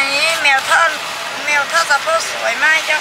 นี้แมวทอดแมวทอดสับปะสวยมากเจ้า